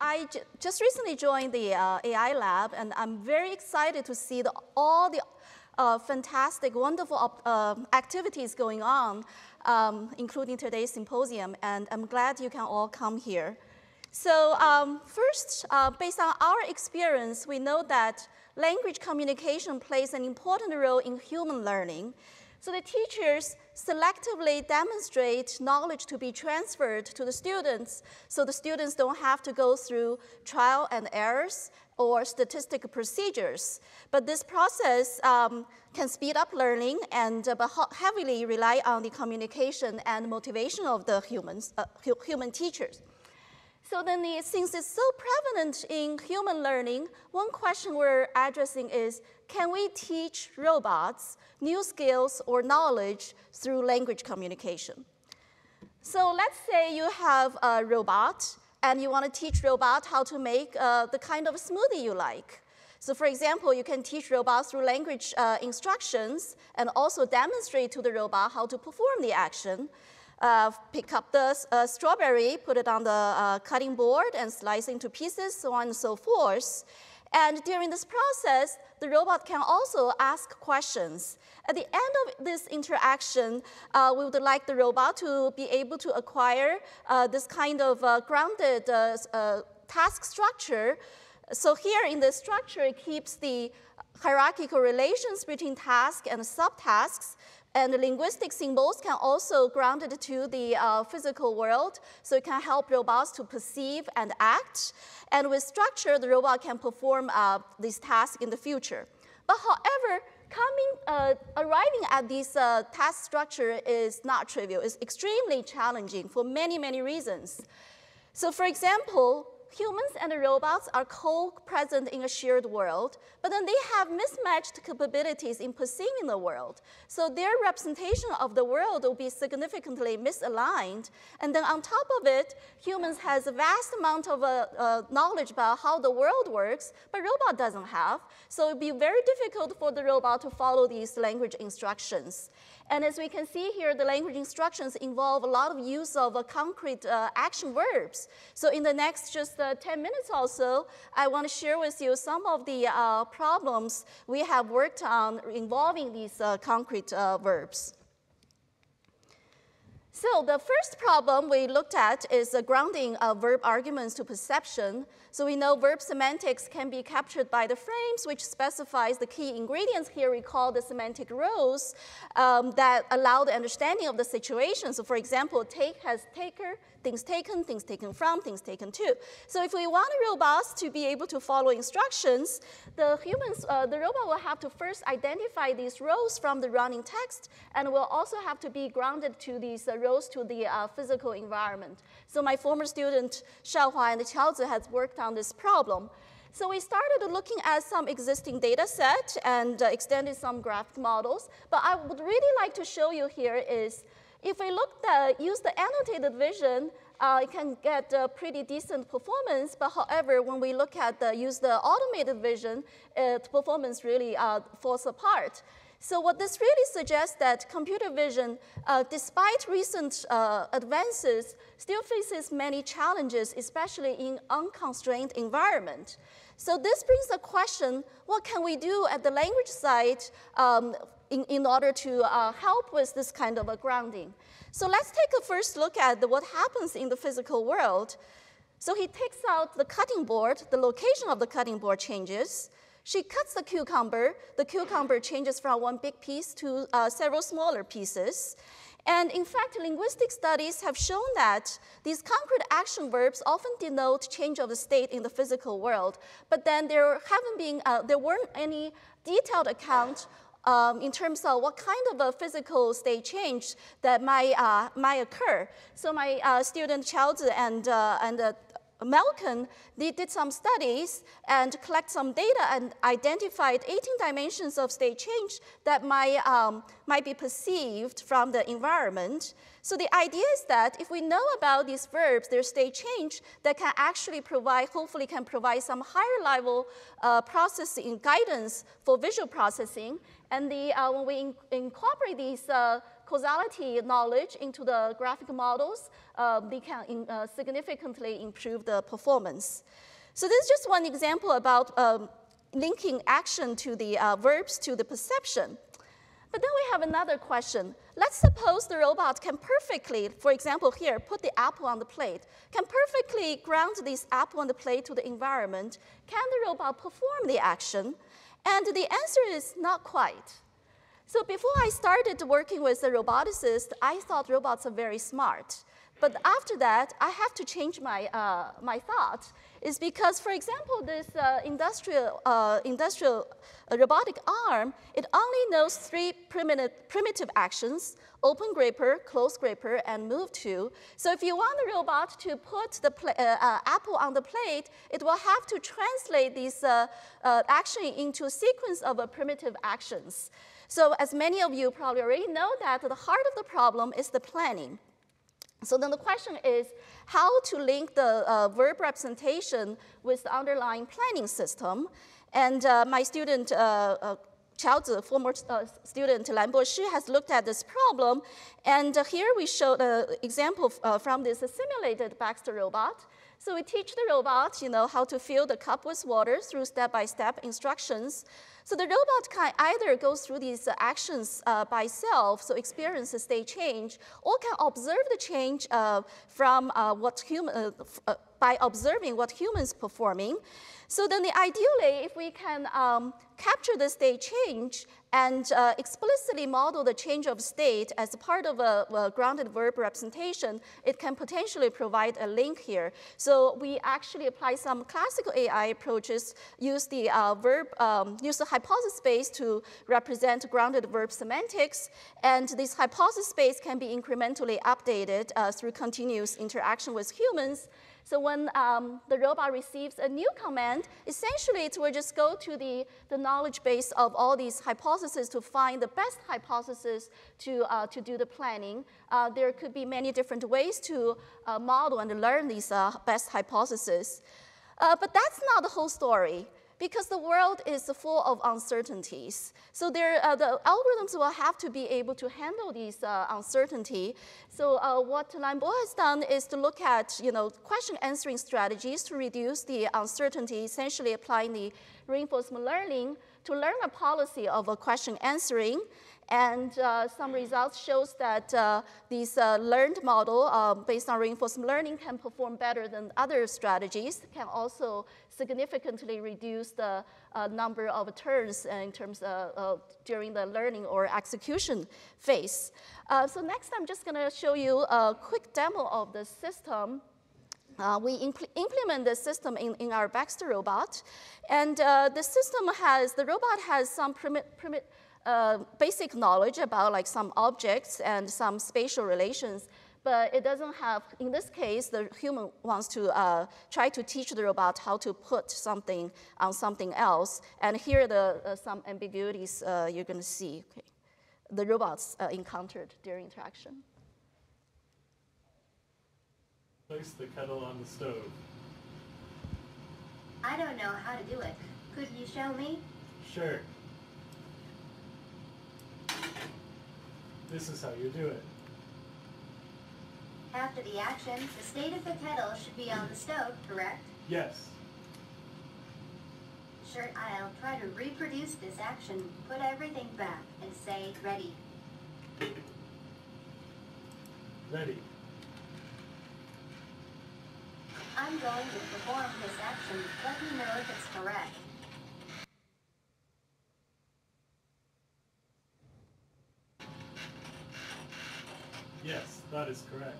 I just recently joined the uh, AI lab, and I'm very excited to see the, all the uh, fantastic, wonderful uh, activities going on, um, including today's symposium, and I'm glad you can all come here. So um, first, uh, based on our experience, we know that language communication plays an important role in human learning. So the teachers selectively demonstrate knowledge to be transferred to the students so the students don't have to go through trial and errors or statistical procedures. But this process um, can speed up learning and uh, but heavily rely on the communication and motivation of the humans, uh, human teachers. So then the, since it's so prevalent in human learning, one question we're addressing is, can we teach robots new skills or knowledge through language communication? So let's say you have a robot and you want to teach robot how to make uh, the kind of smoothie you like. So for example, you can teach robots through language uh, instructions and also demonstrate to the robot how to perform the action uh, pick up the uh, strawberry, put it on the uh, cutting board and slice into pieces, so on and so forth. And during this process, the robot can also ask questions. At the end of this interaction, uh, we would like the robot to be able to acquire uh, this kind of uh, grounded task structure. So here in the structure, it keeps the hierarchical relations between tasks and subtasks. And linguistic symbols can also ground it to the uh, physical world, so it can help robots to perceive and act. And with structure, the robot can perform uh, these tasks in the future. But however, coming, uh, arriving at this uh, task structure is not trivial. It's extremely challenging for many, many reasons. So for example, humans and robots are co-present in a shared world, but then they have mismatched capabilities in perceiving the world. So their representation of the world will be significantly misaligned. And then on top of it, humans has a vast amount of uh, uh, knowledge about how the world works, but robot doesn't have. So it'd be very difficult for the robot to follow these language instructions. And as we can see here, the language instructions involve a lot of use of uh, concrete uh, action verbs. So in the next just uh, 10 minutes or so, I want to share with you some of the uh, problems we have worked on involving these uh, concrete uh, verbs. So the first problem we looked at is the grounding of verb arguments to perception. So we know verb semantics can be captured by the frames, which specifies the key ingredients here we call the semantic roles um, that allow the understanding of the situation. So for example, take has taker, things taken, things taken from, things taken to. So if we want a robot to be able to follow instructions, the humans, uh, the robot will have to first identify these roles from the running text, and will also have to be grounded to these uh, roles to the uh, physical environment. So my former student Shaohua and Qiaozi has worked on this problem. So we started looking at some existing data set and uh, extended some graph models. But I would really like to show you here is if we look at, use the annotated vision, uh, it can get a pretty decent performance, but however, when we look at the, use the automated vision, uh, performance really uh, falls apart. So what this really suggests that computer vision, uh, despite recent uh, advances, still faces many challenges, especially in unconstrained environment. So this brings the question, what can we do at the language side um, in, in order to uh, help with this kind of a grounding. So let's take a first look at the, what happens in the physical world. So he takes out the cutting board, the location of the cutting board changes. She cuts the cucumber. The cucumber changes from one big piece to uh, several smaller pieces. And in fact, linguistic studies have shown that these concrete action verbs often denote change of the state in the physical world, but then there haven't been, uh, there weren't any detailed account um, in terms of what kind of a physical state change that might, uh, might occur. So my uh, student Qiaozi and, uh, and Malcolm, they did some studies and collect some data and identified 18 dimensions of state change that might, um, might be perceived from the environment. So the idea is that if we know about these verbs, their state change, that can actually provide, hopefully can provide some higher level uh, processing guidance for visual processing. And the, uh, when we in incorporate these uh, causality knowledge into the graphic models, uh, they can in, uh, significantly improve the performance. So this is just one example about um, linking action to the uh, verbs to the perception. But then we have another question. Let's suppose the robot can perfectly, for example here, put the apple on the plate, can perfectly ground this apple on the plate to the environment. Can the robot perform the action? And the answer is not quite. So before I started working with a roboticist, I thought robots are very smart. But after that, I have to change my, uh, my thought is because, for example, this uh, industrial, uh, industrial uh, robotic arm, it only knows three primitive, primitive actions, open gripper, close gripper, and move to. So if you want the robot to put the uh, uh, apple on the plate, it will have to translate these action into a sequence of primitive actions. So as many of you probably already know that the heart of the problem is the planning. So then the question is how to link the uh, verb representation with the underlying planning system. And uh, my student, uh, uh Qiao former uh, student Lanbo She, has looked at this problem. And uh, here we show an example uh, from this simulated Baxter robot. So we teach the robot, you know, how to fill the cup with water through step-by-step -step instructions. So the robot can either go through these uh, actions uh, by itself, so experience state change, or can observe the change uh, from uh, what human, uh, uh, by observing what humans performing. So then the, ideally, if we can um, capture the state change and uh, explicitly model the change of state as part of a, a, grounded verb representation, it can potentially provide a link here. So we actually apply some classical AI approaches, use the uh, verb, um, use the hypothesis space to represent grounded verb semantics, and this hypothesis space can be incrementally updated uh, through continuous interaction with humans. So when um, the robot receives a new command, essentially it will just go to the, the knowledge base of all these hypotheses to find the best hypothesis to, uh, to do the planning. Uh, there could be many different ways to uh, model and learn these uh, best hypotheses. Uh, but that's not the whole story because the world is full of uncertainties. So there, uh, the algorithms will have to be able to handle these uh, uncertainty. So uh, what Lanbo has done is to look at you know, question answering strategies to reduce the uncertainty, essentially applying the reinforcement learning to learn a policy of a question answering and uh, some results shows that uh, these uh, learned model uh, based on reinforcement learning can perform better than other strategies, can also significantly reduce the uh, number of turns in terms of during the learning or execution phase. Uh, so next I'm just gonna show you a quick demo of the system. Uh, we impl implement the system in, in our Baxter robot. And uh, the system has, the robot has some primit, primit, uh, basic knowledge about like some objects and some spatial relations, but it doesn't have, in this case, the human wants to uh, try to teach the robot how to put something on something else. And here are the, uh, some ambiguities uh, you're gonna see. Okay. The robots uh, encountered during interaction. Place the kettle on the stove. I don't know how to do it. Could you show me? Sure. This is how you do it. After the action, the state of the kettle should be on the stove, correct? Yes. Sure, I'll try to reproduce this action, put everything back, and say ready. Ready. I'm going to perform this action. Let me know if it's correct. Yes, that is correct.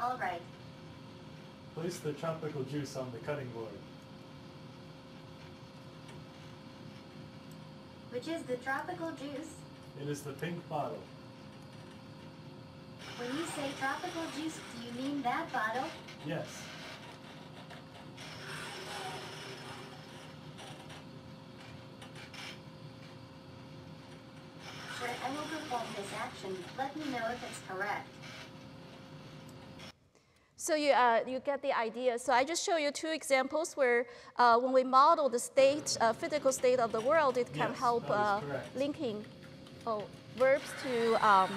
All right. Place the tropical juice on the cutting board. Which is the tropical juice? It is the pink bottle. When you say tropical juice, do you mean that bottle? Yes. I will perform this action. Let me know if it's correct. So you, uh, you get the idea. So I just show you two examples where uh, when we model the state, uh, physical state of the world, it can Yes, help uh, linking oh, verbs to, um,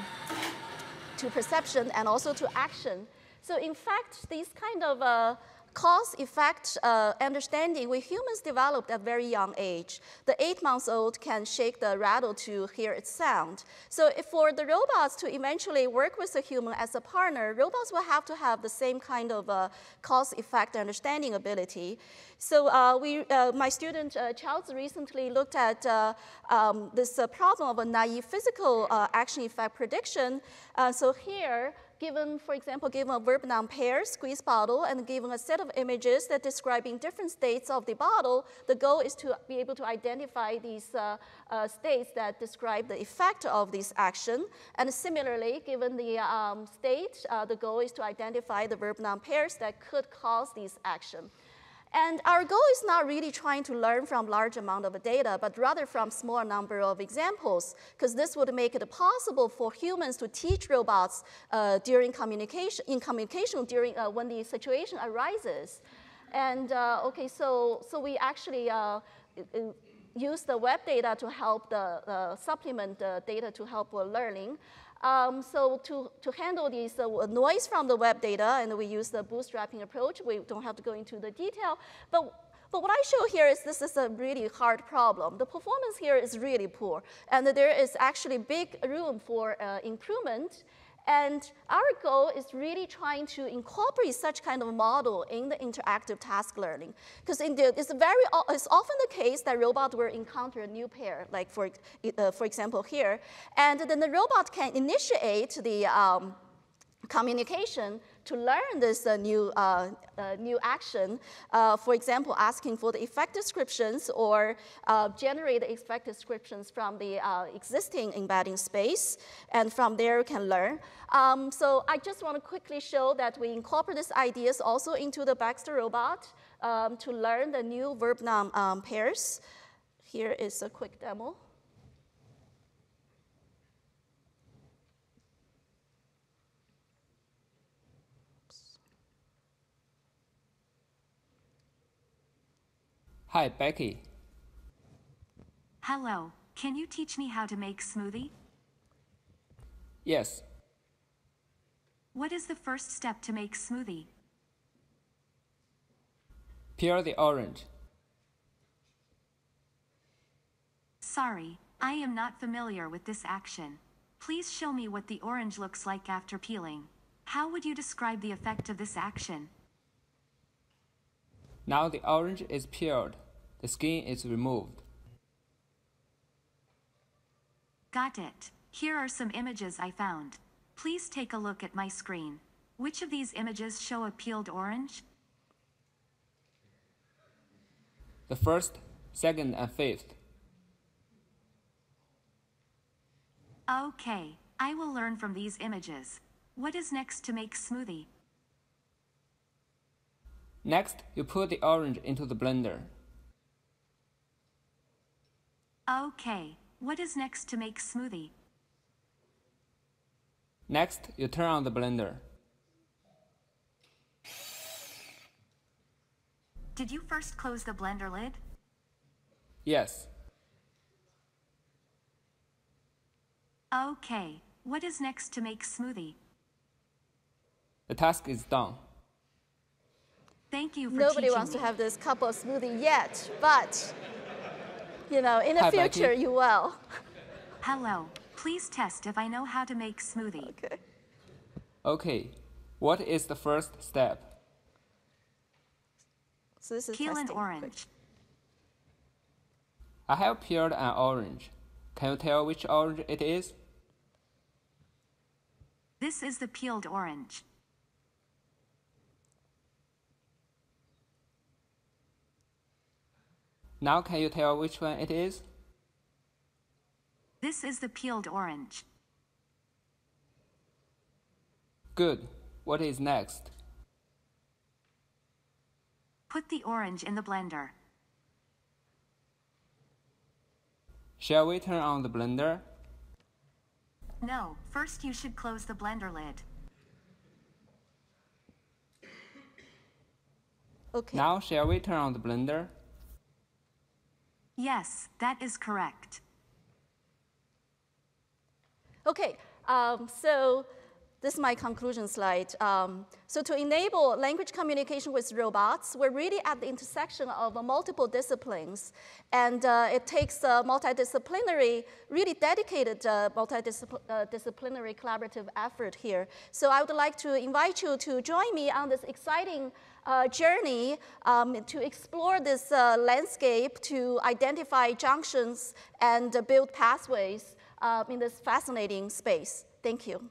to perception and also to action. So in fact, these kind of uh, cause effect uh, understanding we humans developed at very young age. The eight months old can shake the rattle to hear its sound. So for the robots to eventually work with a human as a partner, robots will have to have the same kind of uh, cause effect understanding ability. So uh, we, uh, my student uh, Charles recently looked at uh, um, this problem of a naive physical action effect prediction. So here, given, for example, given a verb noun pair, squeeze bottle, and given a set of images that describing different states of the bottle, the goal is to be able to identify these uh, uh, states that describe the effect of this action. And similarly, given the um, state, uh, the goal is to identify the verb noun pairs that could cause this action. And our goal is not really trying to learn from large amount of data, but rather from small number of examples, because this would make it possible for humans to teach robots uh, during communication, in communication during uh, when the situation arises. And uh, okay, so, so we actually uh, use the web data to help the uh, supplement the data to help with learning. Um, so to, to handle this uh, noise from the web data, and we use the bootstrapping approach, we don't have to go into the detail, but but what I show here is this is a really hard problem. The performance here is really poor, and there is actually big room for uh, improvement. And our goal is really trying to incorporate such kind of model in the interactive task learning. Because it's very it's often the case that robot will encounter a new pair, like for, uh, for example here, and then the robot can initiate the um, communication to learn this uh, new, uh, uh, new action. Uh, for example, asking for the effect descriptions or uh, generate the effect descriptions from the uh, existing embedding space, and from there you can learn. Um, so I just want to quickly show that we incorporate these ideas also into the Baxter robot um, to learn the new verb noun um, pairs. Here is a quick demo. Hi, Becky. Hello, can you teach me how to make smoothie? Yes, What is the first step to make smoothie? peel the orange. Sorry, I am not familiar with this action. Please show me what the orange looks like after peeling. How would you describe the effect of this action? Now the orange is peeled. The skin is removed. Got it. Here are some images I found. Please take a look at my screen. Which of these images show a peeled orange? The first, second, and fifth. Okay, I will learn from these images. What is next to make smoothie? Next, you put the orange into the blender. Okay, what is next to make smoothie? Next, you turn on the blender. Did you first close the blender lid? Yes, Okay, what is next to make smoothie? the task is done. Thank you for Nobody teaching wants to have this cup of smoothie yet, but you know, in the Hi, Becky. future you will. Hello, please test if I know how to make smoothie. Okay. Okay, what is the first step? So this is Peel an testing. orange. I have peeled an orange. Can you tell which orange it is? This is the peeled orange. Now can you tell which one it is? This is the peeled orange. Good. What is next? Put the orange in the blender. Shall we turn on the blender? No, first you should close the blender lid. Okay. Now, shall we turn on the blender? Yes, that is correct. Okay, um, so this is my conclusion slide. Um, so to enable language communication with robots, we're really at the intersection of uh, multiple disciplines. And uh, it takes a multidisciplinary, really dedicated uh, multidisciplinary uh, collaborative effort here. So I would like to invite you to join me on this exciting uh, journey um, to explore this uh, landscape, to identify junctions and build pathways uh, in this fascinating space. Thank you.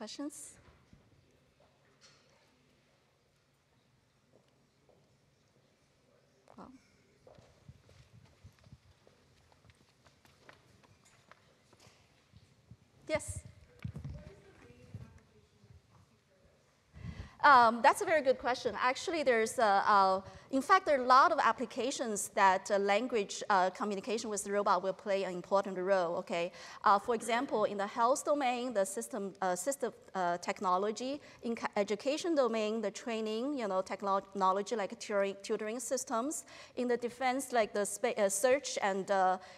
Questions? Yes. Um, that's a very good question. Actually, there's in fact, there are a lot of applications that uh, language uh, communication with the robot will play an important role, okay? Uh, for example, in the health domain, the system, uh, system technology, in education domain, the training, you know, technology like tutoring, systems, in the defense, like the search and,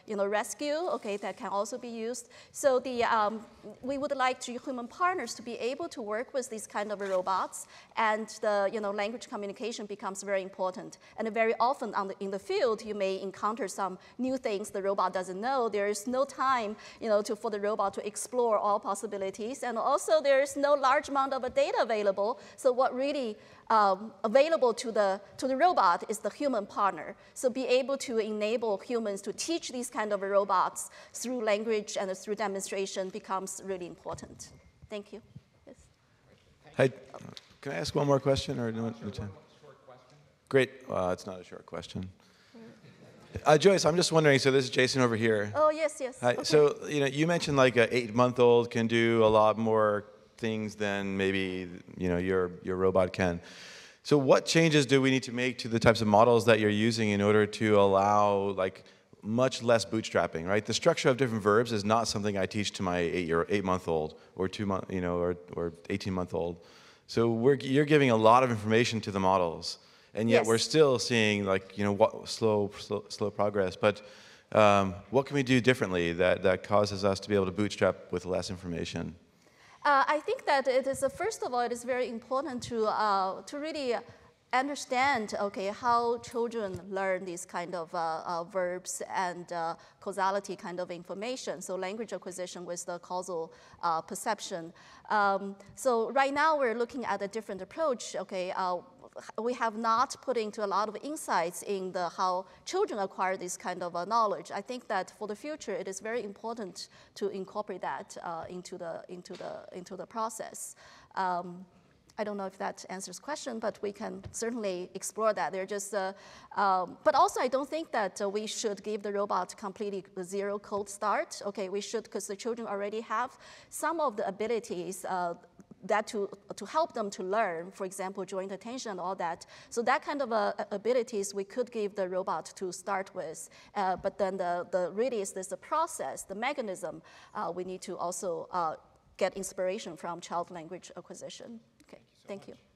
you know, rescue, okay, that can also be used. So the, um, we would like to human partners to be able to work with these kind of robots and the, you know, language communication becomes very important. And very often the, in the field, you may encounter some new things the robot doesn't know. There is no time you know, to, for the robot to explore all possibilities. And also there is no large amount of data available. So what really um, available to the, to the robot is the human partner. So be able to enable humans to teach these kind of robots through language and through demonstration becomes really important. Thank you. Yes. Can I ask one more question or no, no time? Great. Uh, it's not a short question. Uh, Joyce, I'm just wondering. So this is Jason over here. Oh yes, yes. Hi. Okay. So you know, you mentioned like an eight-month-old can do a lot more things than maybe you know your your robot can. So what changes do we need to make to the types of models that you're using in order to allow like much less bootstrapping, right? The structure of different verbs is not something I teach to my eight-year, eight-month-old or two month, you know, or or 18-month-old. So you're giving a lot of information to the models and yet yes. we're still seeing like you know what, slow, slow, slow progress. But um, what can we do differently that, that causes us to be able to bootstrap with less information? Uh, I think that it is, uh, first of all, it is very important to, uh, to really understand, okay, how children learn these kind of uh, uh, verbs and uh, causality kind of information. So language acquisition with the causal perception. Um, so right now we're looking at a different approach, okay, we have not put into a lot of insights in the how children acquire this kind of uh, knowledge. I think that for the future, it is very important to incorporate that uh, into the into the into the process. Um, I don't know if that answers question, but we can certainly explore that. They're just, uh, um, but also I don't think that uh, we should give the robot completely zero code start. Okay, we should because the children already have some of the abilities uh, that to, to help them to learn, for example, joint attention and all that. So that kind of uh, abilities we could give the robot to start with. Uh, but then the, the really is this the process, the mechanism, uh, we need to also uh, get inspiration from child language acquisition. Thank. Thank you.